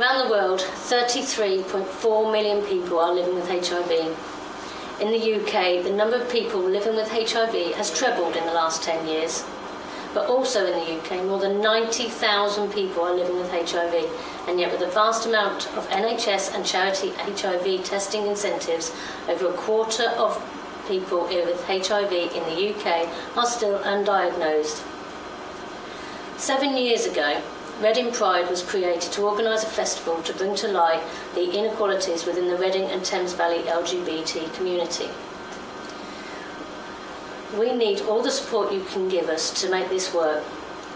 Around the world, 33.4 million people are living with HIV. In the UK, the number of people living with HIV has trebled in the last 10 years. But also in the UK, more than 90,000 people are living with HIV, and yet with a vast amount of NHS and charity HIV testing incentives, over a quarter of people with HIV in the UK are still undiagnosed. Seven years ago, Reading Pride was created to organise a festival to bring to light the inequalities within the Reading and Thames Valley LGBT community. We need all the support you can give us to make this work,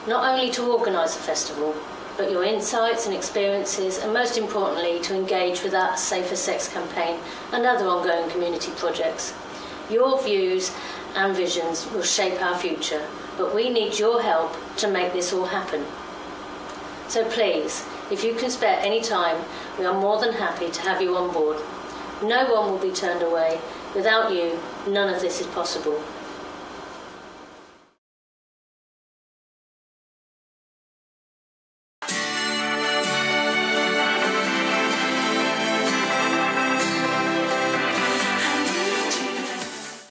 not only to organise the festival, but your insights and experiences, and most importantly, to engage with our Safer Sex campaign and other ongoing community projects. Your views and visions will shape our future, but we need your help to make this all happen. So please, if you can spare any time, we are more than happy to have you on board. No one will be turned away. Without you, none of this is possible.